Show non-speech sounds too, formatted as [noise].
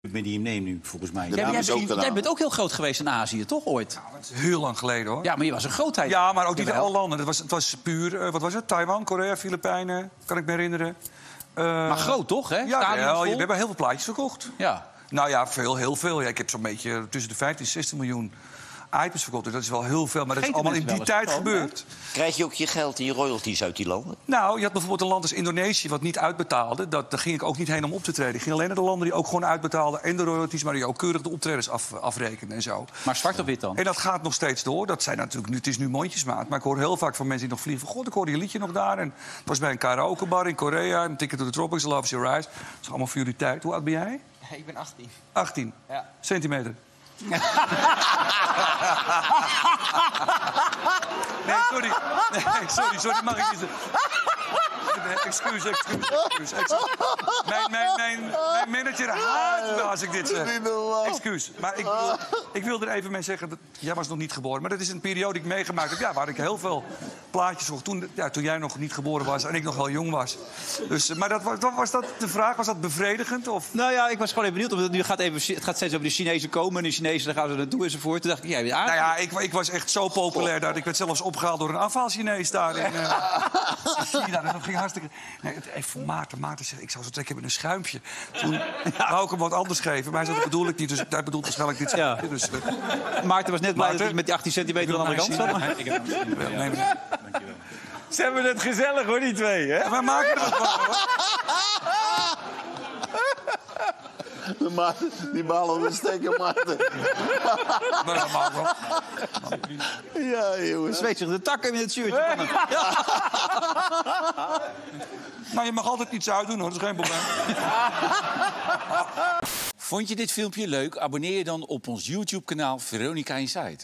met die hem neemt nu, volgens mij. Ja, jij, is ook bent, gedaan. jij bent ook heel groot geweest in Azië, toch ooit? Dat is heel lang geleden, hoor. Ja, maar je was een grootheid. Ja, maar ook niet in alle landen. Het was, het was puur, eh, wat was het? Taiwan, Korea, Filipijnen, kan ik me herinneren. Eh, Maar groot, toch? Hè? Ja, vol? we hebben heel veel plaatjes verkocht. Ja. Nou ja, veel, heel veel. Ja, ik heb zo'n beetje tussen de 15 en 16 miljoen items verkocht. Dus dat is wel heel veel, maar dat is allemaal in die tijd gebeurd. Krijg je ook je geld en je royalties uit die landen? Nou, je had bijvoorbeeld een land als Indonesië wat niet uitbetaalde. Dat, daar ging ik ook niet heen om op te treden. Ik ging alleen naar de landen die ook gewoon uitbetaalden... en de royalties, maar die ook keurig de optredens af, afrekenen en zo. Maar zwart op wit dan? En dat gaat nog steeds door. Dat zijn natuurlijk nu, het is nu mondjesmaat. Maar ik hoor heel vaak van mensen die nog vliegen van... God, ik hoorde je liedje nog daar. En het was bij een karaokebar in Korea. Een ticket to the tropics, Love Your Eyes. Dat is allemaal voor jullie tijd. Hoe oud ben jij? Ik ben 18. 18. Ja. Centimeter. [laughs] Nee, sorry. Nee, sorry, sorry. Mag ik niet Excuus, excuus, excuus. Mijn, mijn, mijn, mijn manager haat me als ik dit zeg. Excuus. Maar ik wil, ik wil er even mee zeggen... Dat, jij was nog niet geboren. Maar dat is een periode die ik meegemaakt heb... Ja, waar ik heel veel plaatjes zocht. Toen, ja, toen jij nog niet geboren was en ik nog wel jong was. Dus, eh, maar dat, was, was dat de vraag? Was dat bevredigend? Of... Nou ja, ik was gewoon even benieuwd. Omdat het nu gaat, even, het gaat steeds over de Chinezen komen. En de Chinezen, daar gaan ze naartoe enzovoort. Toen dacht ik, jij bent Nou ja, ik, ik was echt zo populair dat ik werd zelfs opgehaald door een afval-Chinees daar in, eh, China. Dus dat ging hartstikke... Nee, het, even Maarten, Maarten zei, ik zou zo trekken met een schuimpje. Toen wou ik hem wat anders geven, maar hij zei, dat bedoel ik niet. Dus hij bedoelt waarschijnlijk dit Ja. schuimpje. Dus, eh, Maarten was net blij Maarten? dat hij met die 18 centimeter aan de andere kant zat. maar- Ik heb hem wel, maar- Ze hebben het gezellig hoor, die twee, hè? we maken er wat van, hoor. Maarten, [laughs] die balen we steken, Maarten. Maar wel. Ja, jongens. Zweet zich de takken in het shirtje van hem. Nou, je mag altijd iets uitdoen, hoor. Dat is geen probleem. Vond je dit filmpje leuk? Abonneer je dan op ons YouTube-kanaal Veronica Inside.